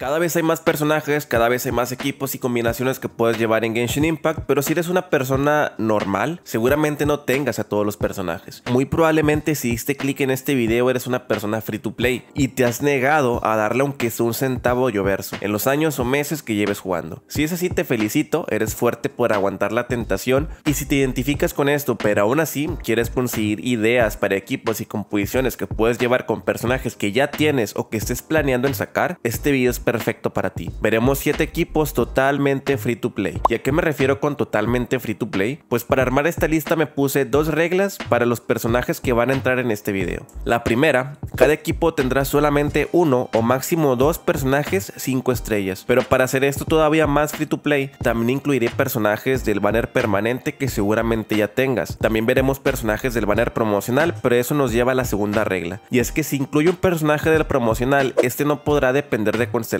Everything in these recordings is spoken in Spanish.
Cada vez hay más personajes, cada vez hay más equipos y combinaciones que puedes llevar en Genshin Impact, pero si eres una persona normal, seguramente no tengas a todos los personajes. Muy probablemente si diste clic en este video eres una persona free to play y te has negado a darle aunque sea un centavo verso en los años o meses que lleves jugando. Si es así te felicito, eres fuerte por aguantar la tentación y si te identificas con esto pero aún así quieres conseguir ideas para equipos y composiciones que puedes llevar con personajes que ya tienes o que estés planeando en sacar, este video es perfecto para ti. Veremos 7 equipos totalmente free to play. ¿Y a qué me refiero con totalmente free to play? Pues para armar esta lista me puse dos reglas para los personajes que van a entrar en este video. La primera, cada equipo tendrá solamente uno o máximo dos personajes 5 estrellas. Pero para hacer esto todavía más free to play, también incluiré personajes del banner permanente que seguramente ya tengas. También veremos personajes del banner promocional, pero eso nos lleva a la segunda regla. Y es que si incluye un personaje del promocional, este no podrá depender de constelaciones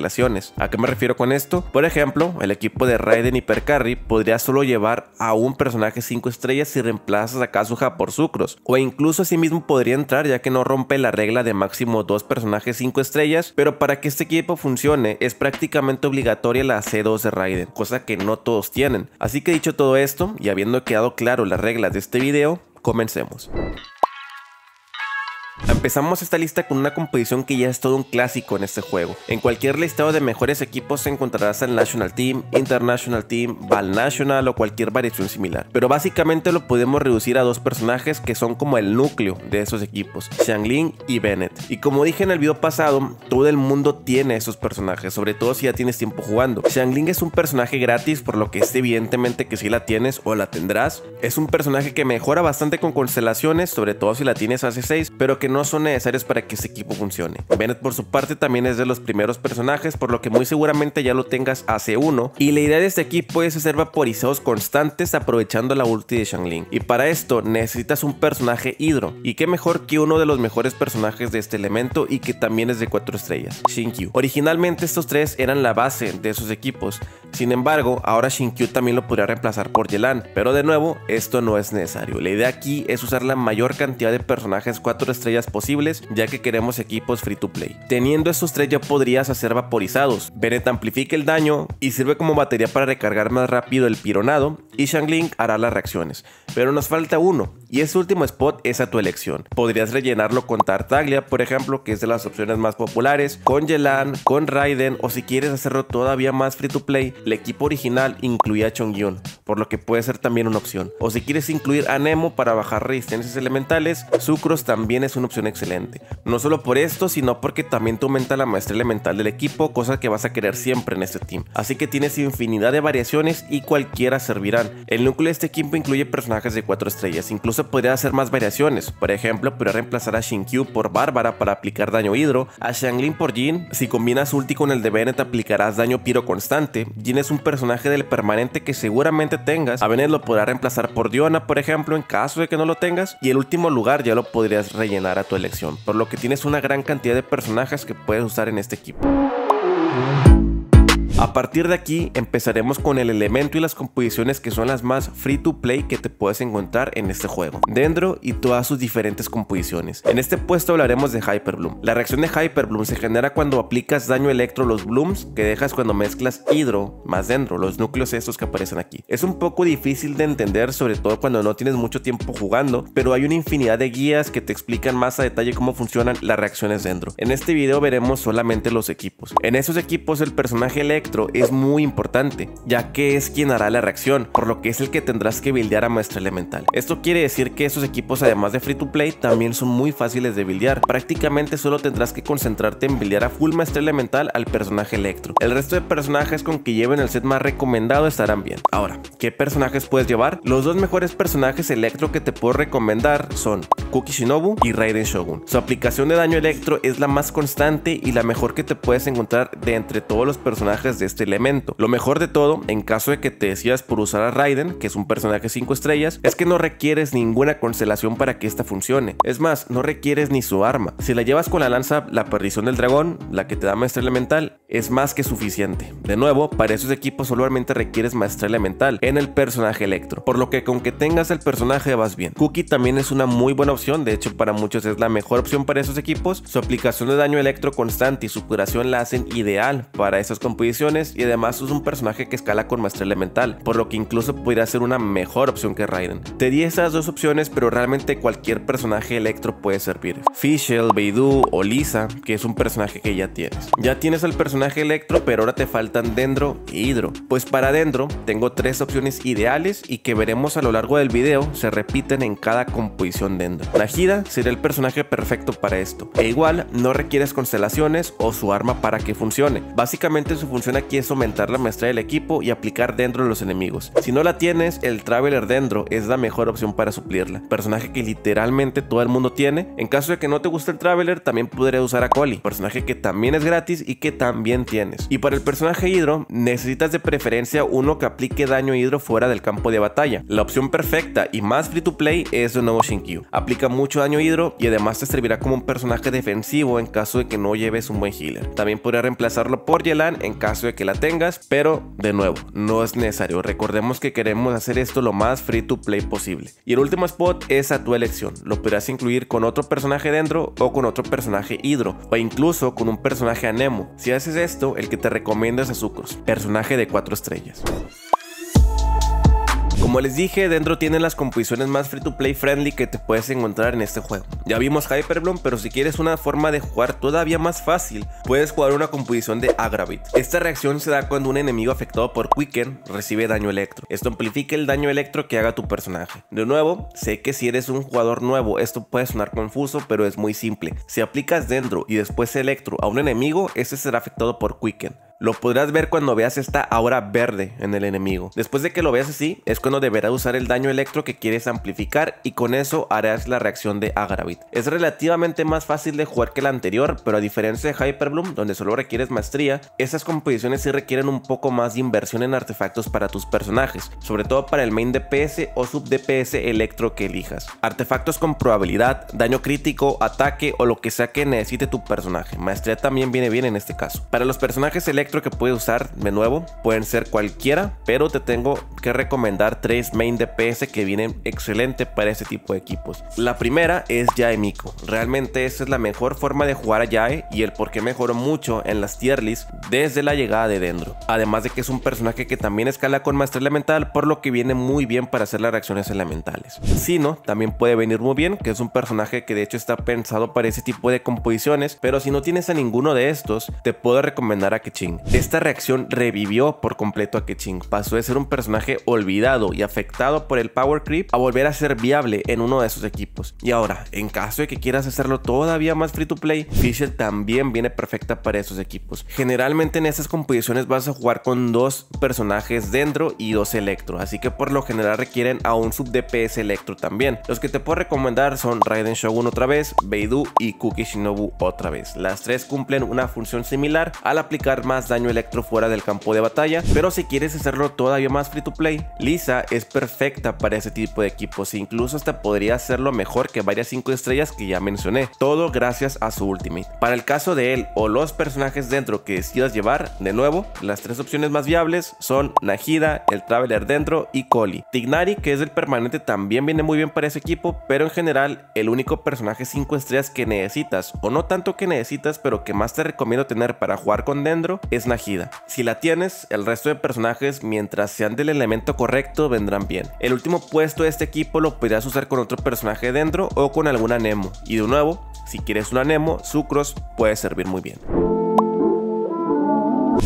¿A qué me refiero con esto? Por ejemplo, el equipo de Raiden Hypercarry podría solo llevar a un personaje 5 estrellas si reemplazas a Kazuha por Sucros, o incluso así mismo podría entrar ya que no rompe la regla de máximo 2 personajes 5 estrellas, pero para que este equipo funcione es prácticamente obligatoria la C2 de Raiden, cosa que no todos tienen. Así que dicho todo esto, y habiendo quedado claro las reglas de este video, comencemos. Empezamos esta lista con una composición que ya es todo un clásico en este juego. En cualquier listado de mejores equipos encontrarás el National Team, International Team, Val National o cualquier variación similar. Pero básicamente lo podemos reducir a dos personajes que son como el núcleo de esos equipos, Xiangling y Bennett. Y como dije en el video pasado, todo el mundo tiene esos personajes, sobre todo si ya tienes tiempo jugando. Xiangling es un personaje gratis, por lo que es evidentemente que si la tienes o la tendrás. Es un personaje que mejora bastante con constelaciones, sobre todo si la tienes hace 6, pero que no son necesarios para que ese equipo funcione. Bennett por su parte también es de los primeros personajes, por lo que muy seguramente ya lo tengas hace uno. Y la idea de este equipo es hacer vaporizados constantes aprovechando la ulti de Shangling. Y para esto necesitas un personaje hidro. Y qué mejor que uno de los mejores personajes de este elemento y que también es de 4 estrellas, Shinkyu. Originalmente estos tres eran la base de esos equipos. Sin embargo, ahora Shinkyu también lo podría reemplazar por Yelan. Pero de nuevo, esto no es necesario. La idea aquí es usar la mayor cantidad de personajes 4 estrellas posibles, ya que queremos equipos free to play. Teniendo estos tres ya podrías hacer vaporizados. Bennett amplifica el daño y sirve como batería para recargar más rápido el pironado y Shangling hará las reacciones. Pero nos falta uno, y ese último spot es a tu elección. Podrías rellenarlo con Tartaglia, por ejemplo, que es de las opciones más populares, con Yelan, con Raiden, o si quieres hacerlo todavía más free to play, el equipo original incluía a Chongyun, por lo que puede ser también una opción. O si quieres incluir a Nemo para bajar resistencias elementales, Sucros también es una opción excelente. No solo por esto, sino porque también te aumenta la maestría elemental del equipo, cosa que vas a querer siempre en este team. Así que tienes infinidad de variaciones y cualquiera servirán. El núcleo de este equipo incluye personajes de 4 estrellas, incluso podría hacer más variaciones. Por ejemplo, podría reemplazar a Shinkyu por Bárbara para aplicar daño hidro, a Xianglin por Jin. Si combinas ulti con el de Bennett aplicarás daño piro constante. Jin es un personaje del permanente que seguramente tengas. A Bennett lo podrá reemplazar por Diona, por ejemplo, en caso de que no lo tengas. Y el último lugar ya lo podrías rellenar a tu elección, por lo que tienes una gran cantidad de personajes que puedes usar en este equipo. A partir de aquí empezaremos con el elemento y las composiciones que son las más free to play que te puedes encontrar en este juego, Dendro y todas sus diferentes composiciones. En este puesto hablaremos de Hyper Bloom. La reacción de Hyper Bloom se genera cuando aplicas daño electro a los blooms que dejas cuando mezclas hidro más Dendro, los núcleos estos que aparecen aquí. Es un poco difícil de entender, sobre todo cuando no tienes mucho tiempo jugando, pero hay una infinidad de guías que te explican más a detalle cómo funcionan las reacciones Dendro. En este video veremos solamente los equipos. En esos equipos el personaje electro es muy importante, ya que es quien hará la reacción, por lo que es el que tendrás que buildear a maestra elemental. Esto quiere decir que esos equipos, además de free to play, también son muy fáciles de buildear. Prácticamente solo tendrás que concentrarte en buildear a full maestra elemental al personaje electro. El resto de personajes con que lleven el set más recomendado estarán bien. Ahora, ¿qué personajes puedes llevar? Los dos mejores personajes electro que te puedo recomendar son Kuki Shinobu y Raiden Shogun. Su aplicación de daño electro es la más constante y la mejor que te puedes encontrar de entre todos los personajes de este elemento. Lo mejor de todo, en caso de que te decidas por usar a Raiden, que es un personaje 5 estrellas, es que no requieres ninguna constelación para que esta funcione. Es más, no requieres ni su arma. Si la llevas con la lanza, la perdición del dragón, la que te da maestría elemental, es más que suficiente. De nuevo, para esos equipos solamente requieres maestría elemental en el personaje electro, por lo que con que tengas el personaje vas bien. Cookie también es una muy buena opción, de hecho para muchos es la mejor opción para esos equipos. Su aplicación de daño electro constante y su curación la hacen ideal para esas composiciones y además es un personaje que escala con maestría elemental, por lo que incluso podría ser una mejor opción que Raiden. Te di esas dos opciones, pero realmente cualquier personaje electro puede servir. Fischl, Beidou o Lisa, que es un personaje que ya tienes. Ya tienes el personaje electro, pero ahora te faltan Dendro y Hydro. Pues para Dendro tengo tres opciones ideales y que veremos a lo largo del video se repiten en cada composición Dendro. Nahida sería el personaje perfecto para esto. E igual no requieres constelaciones o su arma para que funcione. Básicamente su función aquí es aumentar la maestría del equipo y aplicar Dendro a los enemigos. Si no la tienes, el Traveler Dendro es la mejor opción para suplirla. Personaje que literalmente todo el mundo tiene. En caso de que no te guste el Traveler, también podría usar a Coli, personaje que también es gratis y que también tienes. Y para el personaje Hydro, necesitas de preferencia uno que aplique daño Hydro fuera del campo de batalla. La opción perfecta y más free to play es de nuevo Shinkyu. Aplica mucho daño Hydro y además te servirá como un personaje defensivo en caso de que no lleves un buen healer. También podría reemplazarlo por Yelan en caso de que la tengas, pero de nuevo, no es necesario. Recordemos que queremos hacer esto lo más free to play posible. Y el último spot es a tu elección. Lo podrás incluir con otro personaje dentro o con otro personaje hidro o incluso con un personaje anemo. Si haces esto, el que te recomiendo es Azucros, personaje de 4 estrellas. Como les dije, dentro tienen las composiciones más free to play friendly que te puedes encontrar en este juego. Ya vimos Hyperbloom, pero si quieres una forma de jugar todavía más fácil, puedes jugar una composición de Aggravate. Esta reacción se da cuando un enemigo afectado por Quicken recibe daño electro. Esto amplifica el daño electro que haga tu personaje. De nuevo, sé que si eres un jugador nuevo esto puede sonar confuso, pero es muy simple. Si aplicas dentro y después electro a un enemigo, ese será afectado por Quicken. Lo podrás ver cuando veas esta aura verde en el enemigo. Después de que lo veas así, es cuando deberás usar el daño electro que quieres amplificar y con eso harás la reacción de Aggravate. Es relativamente más fácil de jugar que la anterior, pero a diferencia de Hyperbloom, donde solo requieres maestría, esas composiciones sí requieren un poco más de inversión en artefactos para tus personajes, sobre todo para el main DPS o sub DPS electro que elijas. Artefactos con probabilidad, daño crítico, ataque o lo que sea que necesite tu personaje. Maestría también viene bien en este caso. Para los personajes electro que puedes usar de nuevo pueden ser cualquiera, pero te tengo que recomendar tres main DPS que vienen excelente para este tipo de equipos. La primera es Yae Miko. Realmente esa es la mejor forma de jugar a Yae y el por qué mejoró mucho en las tier list desde la llegada de Dendro. Además de que es un personaje que también escala con maestría elemental, por lo que viene muy bien para hacer las reacciones elementales. Sino también puede venir muy bien, que es un personaje que de hecho está pensado para ese tipo de composiciones, pero si no tienes a ninguno de estos, te puedo recomendar a Kechin. Esta reacción revivió por completo a Keqing, pasó de ser un personaje olvidado y afectado por el power creep a volver a ser viable en uno de sus equipos. Y ahora, en caso de que quieras hacerlo todavía más free to play, Fischl también viene perfecta para esos equipos. Generalmente en estas composiciones vas a jugar con dos personajes dentro y dos electro, así que por lo general requieren a un sub DPS electro también. Los que te puedo recomendar son Raiden Shogun otra vez, Beidou y Kuki Shinobu otra vez. Las tres cumplen una función similar al aplicar más daño electro fuera del campo de batalla, pero si quieres hacerlo todavía más free to play, Lisa es perfecta para ese tipo de equipos e incluso hasta podría hacerlo mejor que varias 5 estrellas que ya mencioné, todo gracias a su ultimate. Para el caso de él o los personajes dentro que decidas llevar, de nuevo, las tres opciones más viables son Nahida, el Traveler dentro y Coli. Tignari, que es el permanente, también viene muy bien para ese equipo, pero en general el único personaje 5 estrellas que necesitas, o no tanto que necesitas, pero que más te recomiendo tener para jugar con Dendro es Nahida. Si la tienes, el resto de personajes, mientras sean del elemento correcto, vendrán bien. El último puesto de este equipo lo podrías usar con otro personaje dentro o con alguna Nemo. Y de nuevo, si quieres una Nemo, Sucros puede servir muy bien.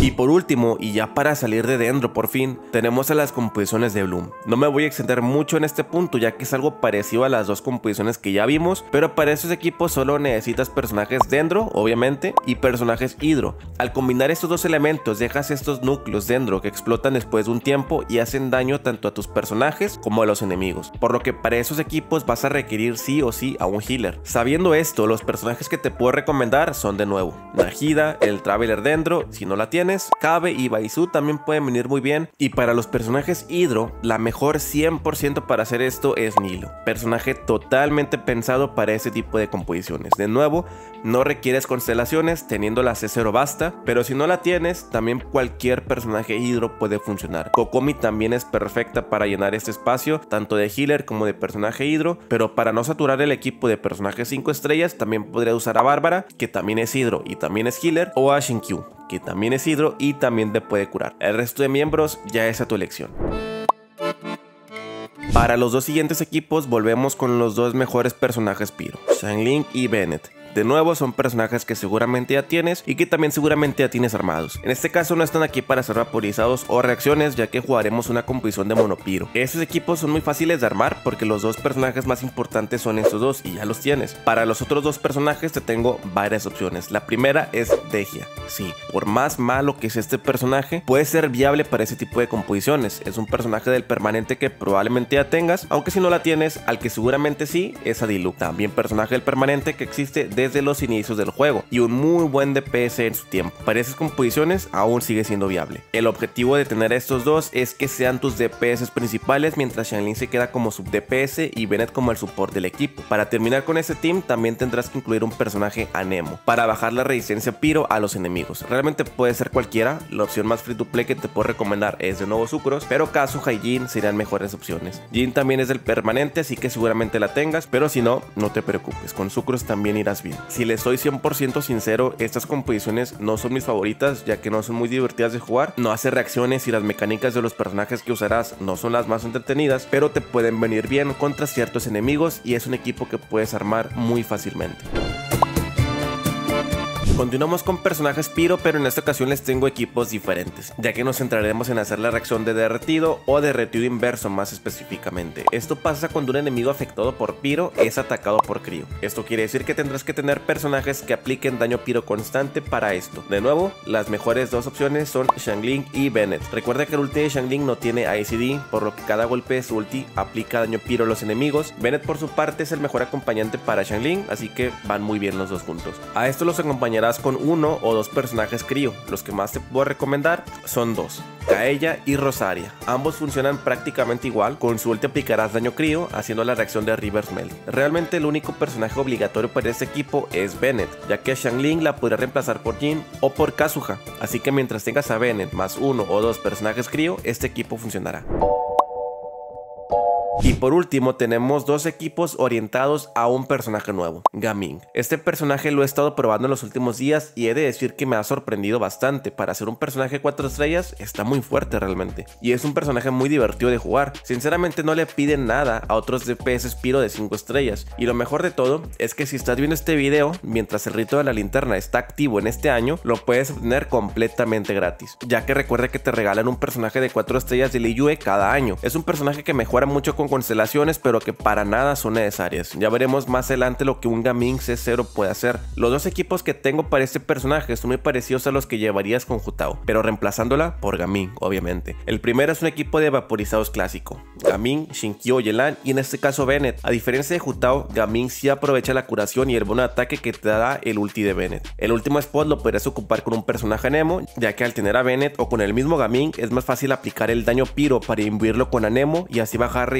Y por último, y ya para salir de dentro por fin, tenemos a las composiciones de Bloom. No me voy a extender mucho en este punto ya que es algo parecido a las dos composiciones que ya vimos, pero para estos equipos solo necesitas personajes dendro, obviamente, y personajes hidro. Al combinar estos dos elementos dejas estos núcleos dendro que explotan después de un tiempo y hacen daño tanto a tus personajes como a los enemigos, por lo que para esos equipos vas a requerir sí o sí a un healer. Sabiendo esto, los personajes que te puedo recomendar son de nuevo, Nahida, el Traveler dendro, si no la tienes, Kabe y Baizu también pueden venir muy bien. Y para los personajes Hidro, la mejor 100% para hacer esto es Nilo, personaje totalmente pensado para ese tipo de composiciones. De nuevo, no requieres constelaciones, teniendo la C0 basta, pero si no la tienes, también cualquier personaje hidro puede funcionar. Kokomi también es perfecta para llenar este espacio, tanto de healer como de personaje hidro, pero para no saturar el equipo de personajes 5 estrellas, también podría usar a Bárbara, que también es hidro y también es healer, o a Shinkyu, que también es hidro y también te puede curar. El resto de miembros ya es a tu elección. Para los dos siguientes equipos volvemos con los dos mejores personajes Pyro, Shangling y Bennett. De nuevo, son personajes que seguramente ya tienes y que también seguramente ya tienes armados. En este caso no están aquí para ser vaporizados o reacciones, ya que jugaremos una composición de monopiro. Estos equipos son muy fáciles de armar porque los dos personajes más importantes son estos dos y ya los tienes. Para los otros dos personajes te tengo varias opciones. La primera es Degia. Sí, por más malo que sea este personaje, puede ser viable para ese tipo de composiciones. Es un personaje del permanente que probablemente ya tengas, aunque si no la tienes, al que seguramente sí, es Adilu. También personaje del permanente que existe de desde los inicios del juego y un muy buen DPS en su tiempo. Para esas composiciones aún sigue siendo viable. El objetivo de tener a estos dos es que sean tus DPS principales mientras Shanlin se queda como sub DPS y Bennett como el support del equipo. Para terminar con este team también tendrás que incluir un personaje Anemo para bajar la resistencia Pyro a los enemigos. Realmente puede ser cualquiera, la opción más free to play que te puedo recomendar es de nuevo Sucros, pero Kazu y Jin serían mejores opciones. Jin también es del permanente así que seguramente la tengas, pero si no, no te preocupes, con Sucros también irás bien. Si les soy 100% sincero, estas composiciones no son mis favoritas ya que no son muy divertidas de jugar, no hace reacciones y las mecánicas de los personajes que usarás no son las más entretenidas, pero te pueden venir bien contra ciertos enemigos y es un equipo que puedes armar muy fácilmente. Continuamos con personajes Piro, pero en esta ocasión les tengo equipos diferentes, ya que nos centraremos en hacer la reacción de derretido o derretido inverso más específicamente. Esto pasa cuando un enemigo afectado por Piro es atacado por Crio. Esto quiere decir que tendrás que tener personajes que apliquen daño Piro constante para esto. De nuevo, las mejores dos opciones son Shangling y Bennett. Recuerda que el ulti de Shangling no tiene ICD, por lo que cada golpe de su ulti aplica daño Piro a los enemigos. Bennett por su parte es el mejor acompañante para Shangling, así que van muy bien los dos juntos. A esto los acompañará con uno o dos personajes crío. Los que más te puedo recomendar son dos, Kaella y Rosaria. Ambos funcionan prácticamente igual, con su ulti aplicarás daño crío haciendo la reacción de Reverse Melt. Realmente el único personaje obligatorio para este equipo es Bennett, ya que Shangling la podrá reemplazar por Jin o por Kazuha, así que mientras tengas a Bennett más uno o dos personajes crío, este equipo funcionará. Y por último tenemos dos equipos orientados a un personaje nuevo, Gaming. Este personaje lo he estado probando en los últimos días y he de decir que me ha sorprendido bastante. Para ser un personaje 4 estrellas está muy fuerte realmente. Y es un personaje muy divertido de jugar. Sinceramente no le piden nada a otros DPS Spiro de 5 estrellas. Y lo mejor de todo es que si estás viendo este video mientras el rito de la linterna está activo en este año, lo puedes obtener completamente gratis. Ya que recuerda que te regalan un personaje de 4 estrellas de Liyue cada año. Es un personaje que mejora mucho con constelaciones, pero que para nada son necesarias. Ya veremos más adelante lo que un Gaming C0 puede hacer. Los dos equipos que tengo para este personaje son muy parecidos a los que llevarías con Jutao, pero reemplazándola por Gaming, obviamente. El primero es un equipo de vaporizados clásico, Gaming, Shinkyo, Yelan y en este caso Bennett. A diferencia de Jutao, Gaming sí aprovecha la curación y el buen ataque que te da el ulti de Bennett. El último spot lo podrías ocupar con un personaje Nemo, ya que al tener a Bennett o con el mismo Gaming es más fácil aplicar el daño Piro para imbuirlo con Anemo y así bajar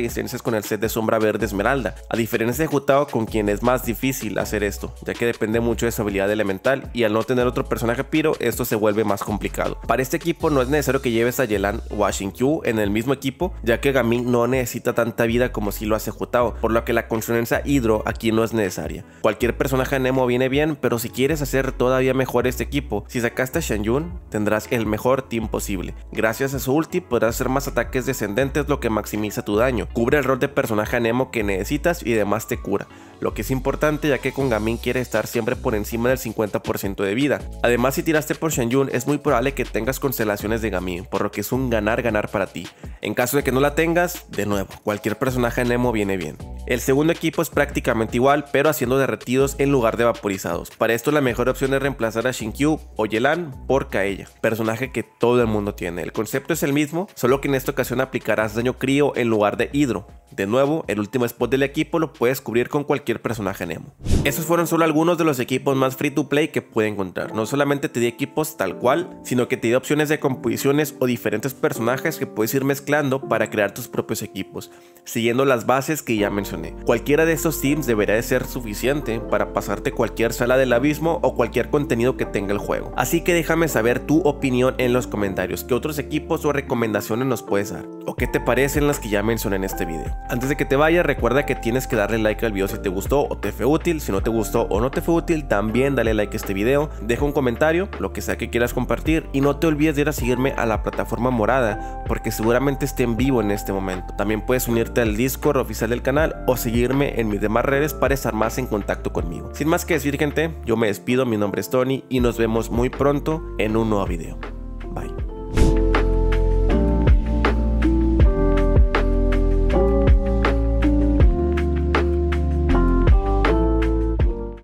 con el set de sombra verde esmeralda, a diferencia de Jutao con quien es más difícil hacer esto, ya que depende mucho de su habilidad elemental y al no tener otro personaje piro esto se vuelve más complicado. Para este equipo no es necesario que lleves a Yelan o a Shinkyu en el mismo equipo, ya que Gamin no necesita tanta vida como si lo hace Jutao, por lo que la consonancia Hidro aquí no es necesaria. Cualquier personaje Nemo viene bien, pero si quieres hacer todavía mejor este equipo, si sacaste a Shenjun, tendrás el mejor team posible. Gracias a su ulti podrás hacer más ataques descendentes lo que maximiza tu daño cubre el rol de personaje Nemo que necesitas y además te cura, lo que es importante ya que con Gamin quiere estar siempre por encima del 50% de vida. Además si tiraste por Shenjun es muy probable que tengas constelaciones de Gamin, por lo que es un ganar ganar para ti. En caso de que no la tengas, de nuevo, cualquier personaje Nemo viene bien. El segundo equipo es prácticamente igual, pero haciendo derretidos en lugar de vaporizados. Para esto la mejor opción es reemplazar a Shinkyu o Yelan por Kaella, personaje que todo el mundo tiene. El concepto es el mismo, solo que en esta ocasión aplicarás daño crío en lugar de hidro. De nuevo, el último spot del equipo lo puedes cubrir con cualquier personaje Nemo. Esos fueron solo algunos de los equipos más free to play que puede encontrar. No solamente te di equipos tal cual, sino que te di opciones de composiciones o diferentes personajes que puedes ir mezclando para crear tus propios equipos, siguiendo las bases que ya mencioné. Cualquiera de estos teams debería de ser suficiente para pasarte cualquier sala del abismo o cualquier contenido que tenga el juego. Así que déjame saber tu opinión en los comentarios, qué otros equipos o recomendaciones nos puedes dar, o qué te parecen las que ya mencioné en este video. Antes de que te vayas, recuerda que tienes que darle like al video si te gustó o te fue útil. Si no te gustó o no te fue útil, también dale like a este video. Deja un comentario, lo que sea que quieras compartir. Y no te olvides de ir a seguirme a la plataforma morada, porque seguramente esté en vivo en este momento. También puedes unirte al Discord oficial del canal o seguirme en mis demás redes para estar más en contacto conmigo. Sin más que decir, gente, yo me despido. Mi nombre es Tony y nos vemos muy pronto en un nuevo video.